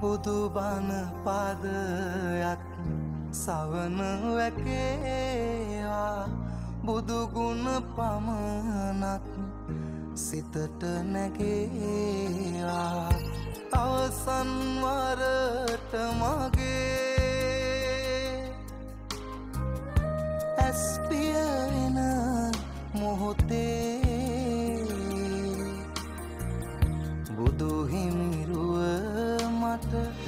බුදුබන පාදයක් සවන වැකේවා. බුදුගුණ පමණක් සිතට නැගේවා. අවසන්වරට මගේ ඇස්පියවෙන මොහොතේ බුදුහිමිරුව the